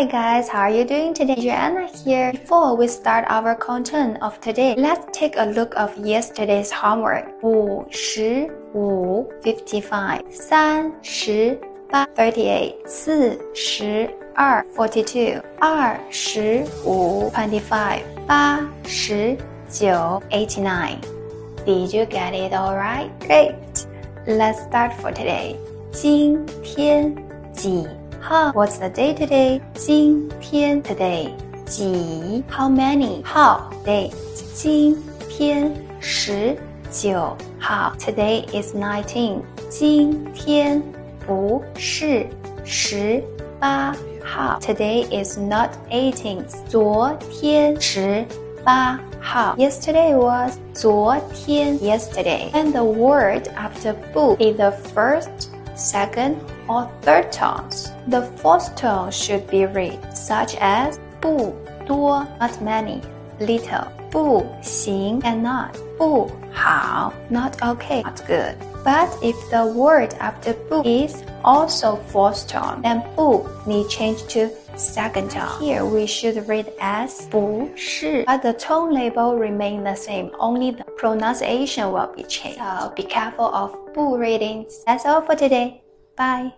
Hi guys, how are you doing today? Joanna here. Before we start our content of today, let's take a look of yesterday's homework. 五十五 fifty-five 三十八 thirty-eight 四十二 forty-two 二十五 twenty-five 八十九 eighty-nine. Did you get it all right? Great. Let's start for today. 今天几 how what's the day today？今天 today. 几? How many? How? Day. 今天十九号 today is nineteen. 今天不是十八号 today is not eighteen. 昨天十八号 yesterday was 昨天 yesterday. And the word after 不 is the first second or third tones The fourth tone should be read, such as 不多 not many, little 不行 and not 不好 not okay, not good. But if the word after 不 is also fourth tone, then 不 need change to second tone. Here we should read as 不是, but the tone label remain the same, only the pronunciation will be changed. So be careful of 不 readings. That's all for today. Bye.